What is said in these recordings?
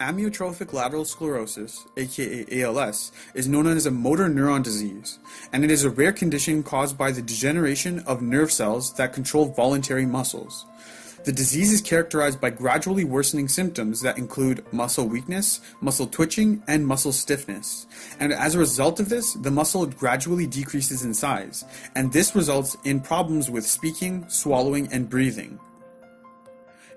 Amyotrophic lateral sclerosis, aka ALS, is known as a motor neuron disease, and it is a rare condition caused by the degeneration of nerve cells that control voluntary muscles. The disease is characterized by gradually worsening symptoms that include muscle weakness, muscle twitching, and muscle stiffness. And as a result of this, the muscle gradually decreases in size, and this results in problems with speaking, swallowing, and breathing.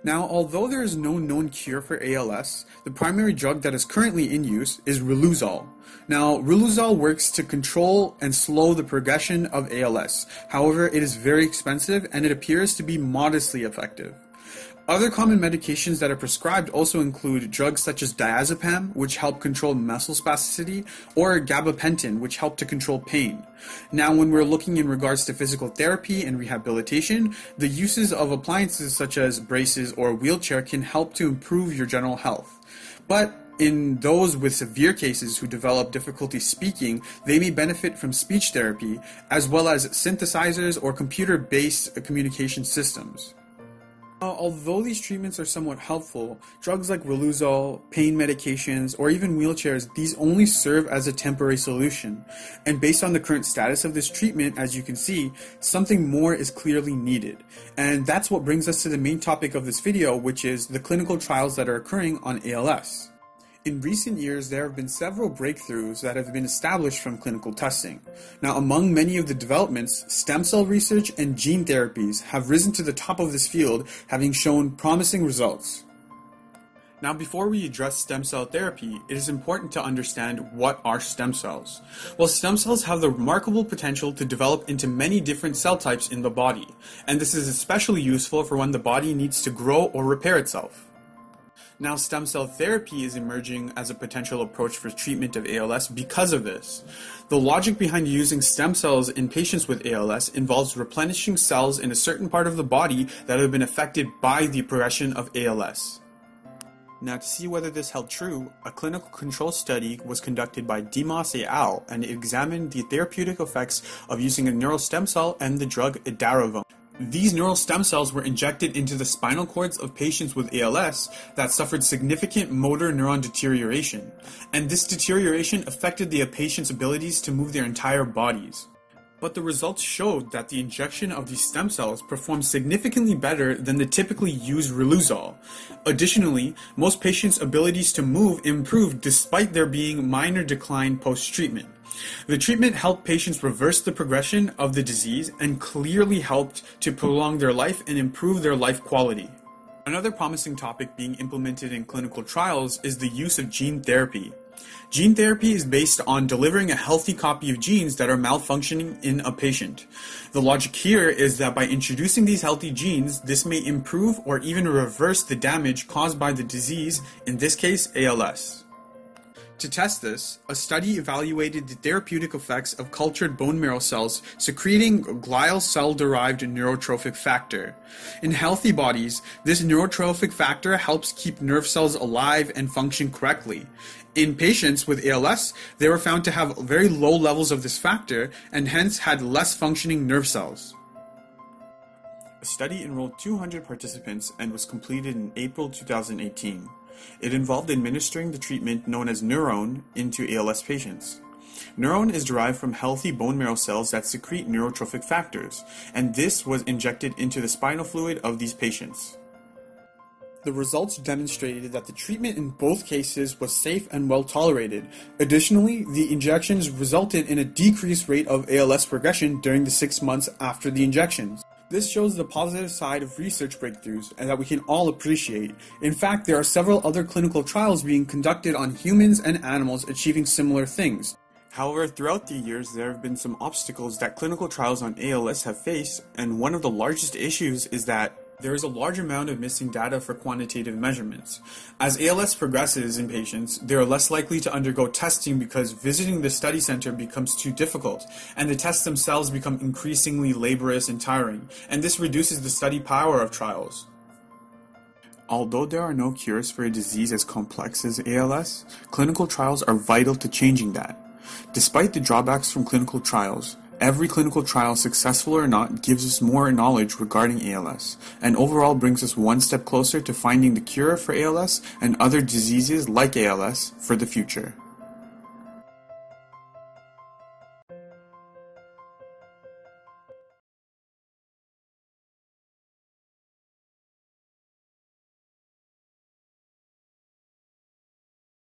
Now, although there is no known cure for ALS, the primary drug that is currently in use is Riluzole. Now, Riluzole works to control and slow the progression of ALS. However, it is very expensive and it appears to be modestly effective. Other common medications that are prescribed also include drugs such as diazepam, which help control muscle spasticity, or gabapentin, which help to control pain. Now, when we're looking in regards to physical therapy and rehabilitation, the uses of appliances such as braces or wheelchair can help to improve your general health. But in those with severe cases who develop difficulty speaking, they may benefit from speech therapy as well as synthesizers or computer based communication systems. Uh, although these treatments are somewhat helpful, drugs like Riluzole, pain medications, or even wheelchairs, these only serve as a temporary solution. And based on the current status of this treatment, as you can see, something more is clearly needed. And that's what brings us to the main topic of this video, which is the clinical trials that are occurring on ALS. In recent years, there have been several breakthroughs that have been established from clinical testing. Now, among many of the developments, stem cell research and gene therapies have risen to the top of this field, having shown promising results. Now, before we address stem cell therapy, it is important to understand what are stem cells. Well, stem cells have the remarkable potential to develop into many different cell types in the body, and this is especially useful for when the body needs to grow or repair itself. Now, stem cell therapy is emerging as a potential approach for treatment of ALS because of this. The logic behind using stem cells in patients with ALS involves replenishing cells in a certain part of the body that have been affected by the progression of ALS. Now, to see whether this held true, a clinical control study was conducted by Dimos et al. and examined the therapeutic effects of using a neural stem cell and the drug edaravone. These neural stem cells were injected into the spinal cords of patients with ALS that suffered significant motor neuron deterioration, and this deterioration affected the patient's abilities to move their entire bodies. But the results showed that the injection of these stem cells performed significantly better than the typically used Riluzole. Additionally, most patients' abilities to move improved despite there being minor decline post-treatment. The treatment helped patients reverse the progression of the disease and clearly helped to prolong their life and improve their life quality. Another promising topic being implemented in clinical trials is the use of gene therapy. Gene therapy is based on delivering a healthy copy of genes that are malfunctioning in a patient. The logic here is that by introducing these healthy genes, this may improve or even reverse the damage caused by the disease, in this case, ALS. To test this, a study evaluated the therapeutic effects of cultured bone marrow cells secreting glial cell derived neurotrophic factor. In healthy bodies, this neurotrophic factor helps keep nerve cells alive and function correctly. In patients with ALS, they were found to have very low levels of this factor and hence had less functioning nerve cells. A study enrolled 200 participants and was completed in April 2018. It involved administering the treatment known as NurOwn into ALS patients. NurOwn is derived from healthy bone marrow cells that secrete neurotrophic factors, and this was injected into the spinal fluid of these patients. The results demonstrated that the treatment in both cases was safe and well tolerated. Additionally, the injections resulted in a decreased rate of ALS progression during the six months after the injections. This shows the positive side of research breakthroughs and that we can all appreciate. In fact, there are several other clinical trials being conducted on humans and animals achieving similar things. However, throughout the years, there have been some obstacles that clinical trials on ALS have faced, and one of the largest issues is that there is a large amount of missing data for quantitative measurements. As ALS progresses in patients, they are less likely to undergo testing because visiting the study center becomes too difficult, and the tests themselves become increasingly laborious and tiring, and this reduces the study power of trials. Although there are no cures for a disease as complex as ALS, clinical trials are vital to changing that. Despite the drawbacks from clinical trials, Every clinical trial, successful or not, gives us more knowledge regarding ALS, and overall brings us one step closer to finding the cure for ALS and other diseases like ALS for the future.